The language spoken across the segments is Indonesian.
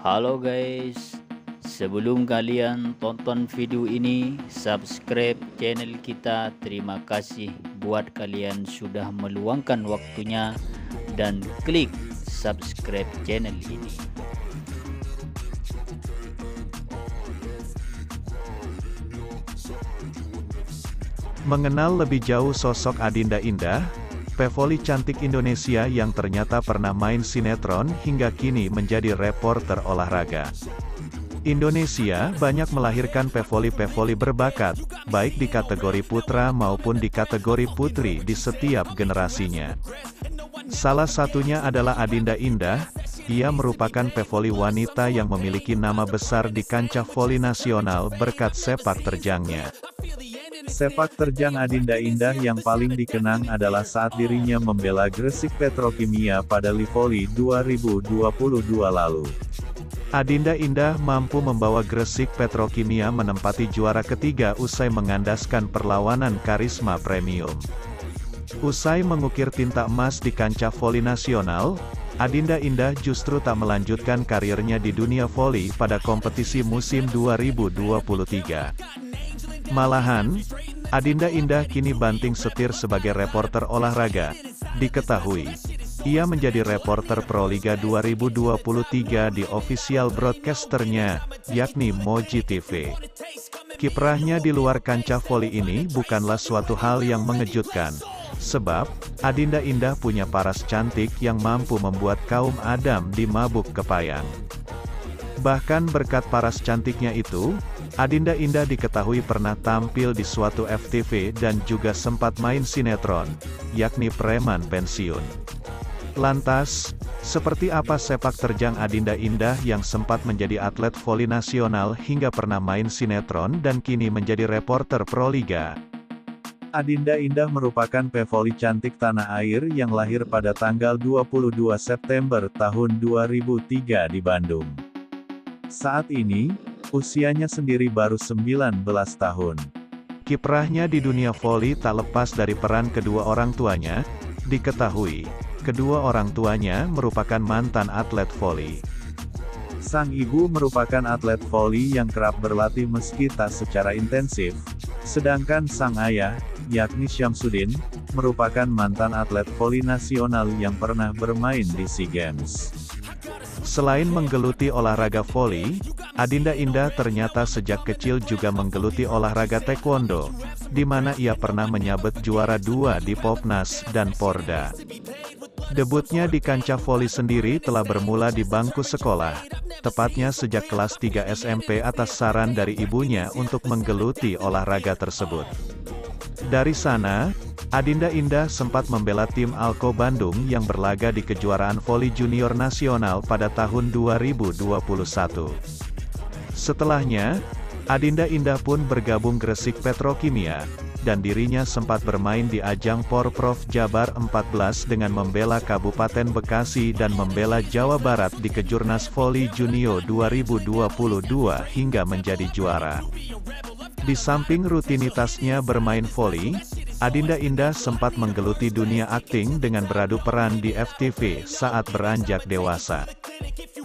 Halo guys, sebelum kalian tonton video ini, subscribe channel kita. Terima kasih buat kalian sudah meluangkan waktunya dan klik subscribe channel ini. Mengenal lebih jauh sosok Adinda Indah, pevoli cantik Indonesia yang ternyata pernah main sinetron hingga kini menjadi reporter olahraga. Indonesia banyak melahirkan pevoli-pevoli berbakat, baik di kategori putra maupun di kategori putri di setiap generasinya. Salah satunya adalah Adinda Indah, ia merupakan pevoli wanita yang memiliki nama besar di kancah voli nasional berkat sepak terjangnya. Sepak terjang Adinda Indah yang paling dikenang adalah saat dirinya membela Gresik Petrokimia pada Livoli 2022 lalu. Adinda Indah mampu membawa Gresik Petrokimia menempati juara ketiga usai mengandaskan perlawanan karisma premium. Usai mengukir tinta emas di kancah voli nasional, Adinda Indah justru tak melanjutkan karirnya di dunia voli pada kompetisi musim 2023. Malahan, Adinda Indah kini banting setir sebagai reporter olahraga. Diketahui, ia menjadi reporter Proliga 2023 di official broadcasternya, yakni Moji TV. Kiprahnya di luar kancah voli ini bukanlah suatu hal yang mengejutkan. Sebab, Adinda Indah punya paras cantik yang mampu membuat kaum Adam di mabuk kepayang. Bahkan berkat paras cantiknya itu, Adinda Indah diketahui pernah tampil di suatu FTV dan juga sempat main sinetron, yakni Preman Pensiun. Lantas, seperti apa sepak terjang Adinda Indah yang sempat menjadi atlet voli nasional hingga pernah main sinetron dan kini menjadi reporter Proliga? Adinda Indah merupakan pevoli cantik tanah air yang lahir pada tanggal 22 September tahun 2003 di Bandung. Saat ini, usianya sendiri baru 19 tahun. Kiprahnya di dunia voli tak lepas dari peran kedua orang tuanya, diketahui, Kedua orang tuanya merupakan mantan atlet voli. Sang ibu merupakan atlet voli yang kerap berlatih meski tak secara intensif, sedangkan sang ayah, yakni Syamsuddin, merupakan mantan atlet voli nasional yang pernah bermain di SEA Games. Selain menggeluti olahraga voli, Adinda Indah ternyata sejak kecil juga menggeluti olahraga taekwondo, di mana ia pernah menyabet juara dua di Popnas dan Porda. Debutnya di kancah voli sendiri telah bermula di bangku sekolah, tepatnya sejak kelas 3 SMP atas saran dari ibunya untuk menggeluti olahraga tersebut. Dari sana, Adinda Indah sempat membela tim Alko Bandung yang berlaga di kejuaraan voli junior nasional pada tahun 2021. Setelahnya, Adinda Indah pun bergabung Gresik Petrokimia, dan dirinya sempat bermain di ajang Porprov Jabar 14 dengan membela Kabupaten Bekasi dan membela Jawa Barat di Kejurnas Voli Junio 2022 hingga menjadi juara. Di samping rutinitasnya bermain voli, Adinda Indah sempat menggeluti dunia akting dengan beradu peran di FTV saat beranjak dewasa.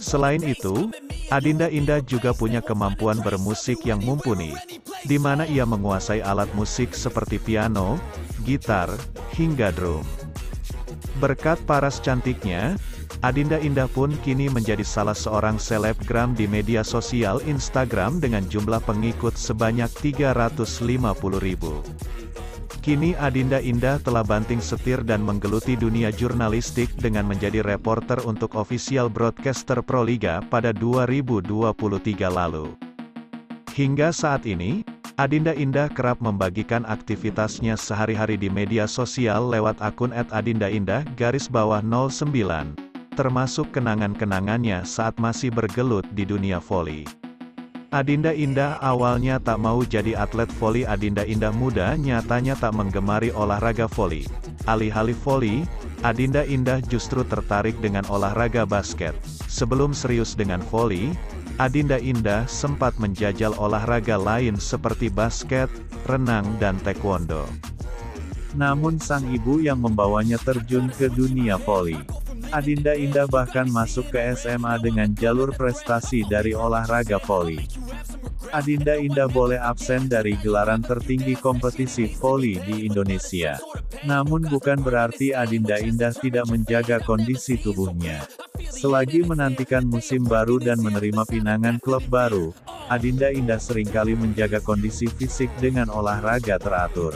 Selain itu, Adinda Indah juga punya kemampuan bermusik yang mumpuni, di mana ia menguasai alat musik seperti piano, gitar, hingga drum. Berkat paras cantiknya, Adinda Indah pun kini menjadi salah seorang selebgram di media sosial Instagram dengan jumlah pengikut sebanyak 350 ribu. Kini Adinda Indah telah banting setir dan menggeluti dunia jurnalistik dengan menjadi reporter untuk official broadcaster Proliga pada 2023 lalu. Hingga saat ini, Adinda Indah kerap membagikan aktivitasnya sehari-hari di media sosial lewat akun @adindaindah garis bawah 09, termasuk kenangan-kenangannya saat masih bergelut di dunia voli. Adinda Indah awalnya tak mau jadi atlet voli Adinda Indah muda nyatanya tak menggemari olahraga voli. Alih-alih voli, Adinda Indah justru tertarik dengan olahraga basket. Sebelum serius dengan voli, Adinda Indah sempat menjajal olahraga lain seperti basket, renang dan taekwondo. Namun sang ibu yang membawanya terjun ke dunia voli. Adinda Indah bahkan masuk ke SMA dengan jalur prestasi dari olahraga voli. Adinda Indah boleh absen dari gelaran tertinggi kompetisi voli di Indonesia. Namun bukan berarti Adinda Indah tidak menjaga kondisi tubuhnya. Selagi menantikan musim baru dan menerima pinangan klub baru, Adinda Indah sering kali menjaga kondisi fisik dengan olahraga teratur.